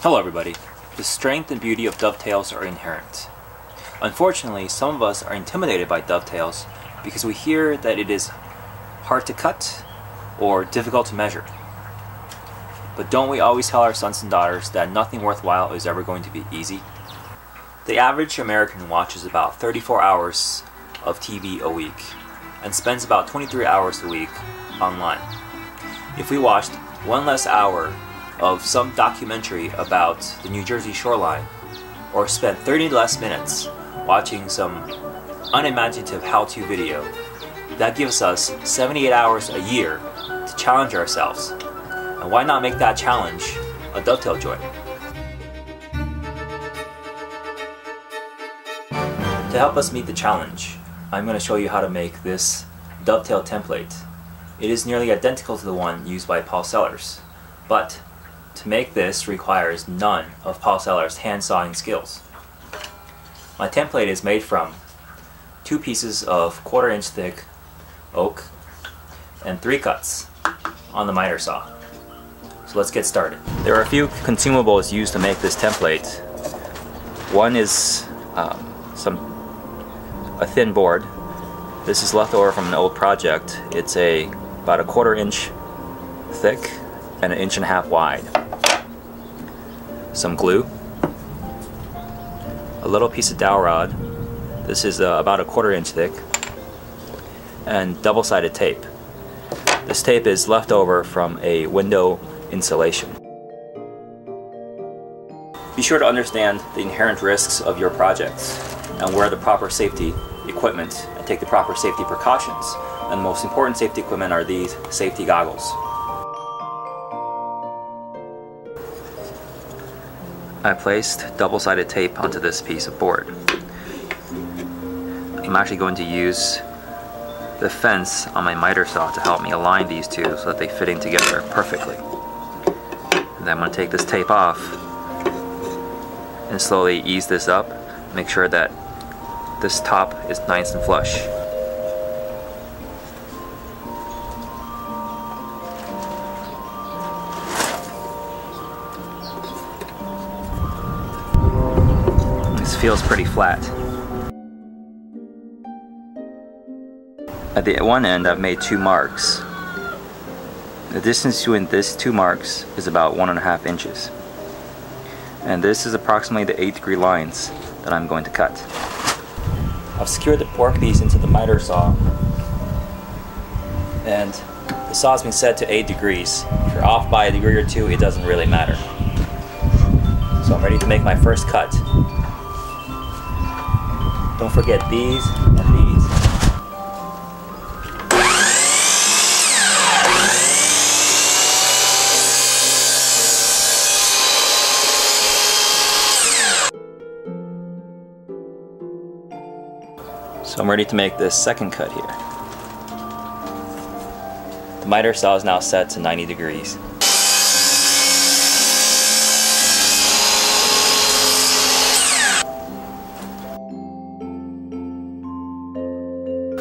Hello everybody. The strength and beauty of dovetails are inherent. Unfortunately, some of us are intimidated by dovetails because we hear that it is hard to cut or difficult to measure. But don't we always tell our sons and daughters that nothing worthwhile is ever going to be easy? The average American watches about 34 hours of TV a week and spends about 23 hours a week online. If we watched one less hour of some documentary about the New Jersey shoreline, or spent 30 less minutes watching some unimaginative how-to video, that gives us 78 hours a year to challenge ourselves. And why not make that challenge a dovetail joint? To help us meet the challenge, I'm going to show you how to make this dovetail template. It is nearly identical to the one used by Paul Sellers, but to make this requires none of Paul Sellers' hand sawing skills. My template is made from two pieces of quarter inch thick oak and three cuts on the miter saw. So let's get started. There are a few consumables used to make this template. One is um, some a thin board. This is left over from an old project. It's a about a quarter inch thick and an inch and a half wide some glue, a little piece of dowel rod, this is uh, about a quarter inch thick, and double-sided tape. This tape is left over from a window insulation. Be sure to understand the inherent risks of your projects and wear the proper safety equipment and take the proper safety precautions. And the most important safety equipment are these safety goggles. I placed double-sided tape onto this piece of board. I'm actually going to use the fence on my miter saw to help me align these two so that they fit in together perfectly. And then I'm going to take this tape off and slowly ease this up, make sure that this top is nice and flush. Feels pretty flat. At the one end I've made two marks. The distance between these two marks is about one and a half inches. And this is approximately the 8 degree lines that I'm going to cut. I've secured the pork piece into the miter saw and the saw has been set to 8 degrees. If you're off by a degree or two, it doesn't really matter. So I'm ready to make my first cut. Don't forget these and these. So I'm ready to make this second cut here. The miter saw is now set to 90 degrees.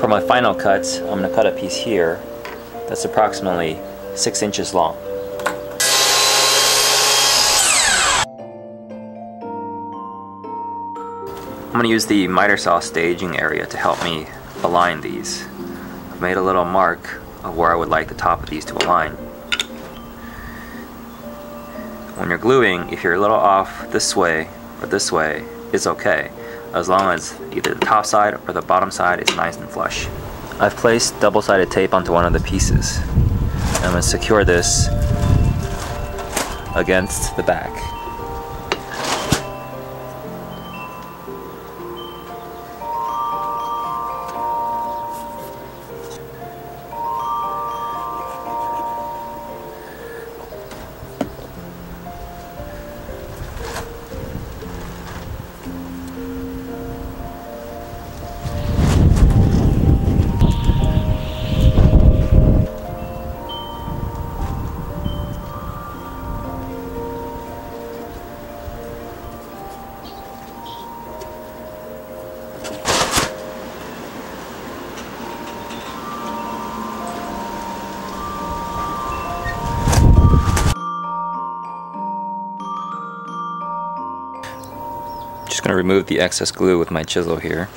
For my final cut, I'm going to cut a piece here that's approximately 6 inches long. I'm going to use the miter saw staging area to help me align these. I've made a little mark of where I would like the top of these to align. When you're gluing, if you're a little off this way or this way, it's okay as long as either the top side or the bottom side is nice and flush. I've placed double-sided tape onto one of the pieces. I'm going to secure this against the back. Going to remove the excess glue with my chisel here.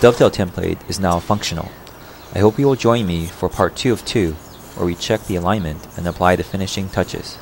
Dovetail template is now functional. I hope you will join me for part 2 of 2 where we check the alignment and apply the finishing touches.